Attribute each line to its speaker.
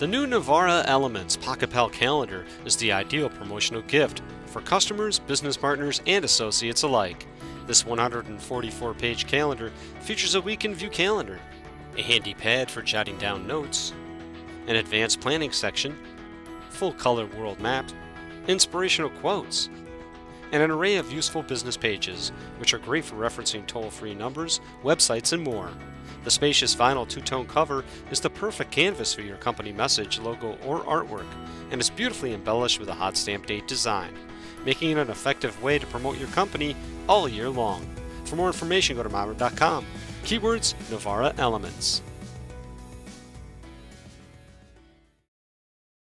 Speaker 1: The new Novara Elements Pal calendar is the ideal promotional gift for customers, business partners, and associates alike. This 144 page calendar features a week in view calendar, a handy pad for jotting down notes, an advanced planning section, full color world map, inspirational quotes, and an array of useful business pages, which are great for referencing toll free numbers, websites, and more. The spacious vinyl two tone cover is the perfect canvas for your company message, logo, or artwork, and is beautifully embellished with a hot stamp date design, making it an effective way to promote your company all year long. For more information, go to Myron.com. Keywords Novara Elements.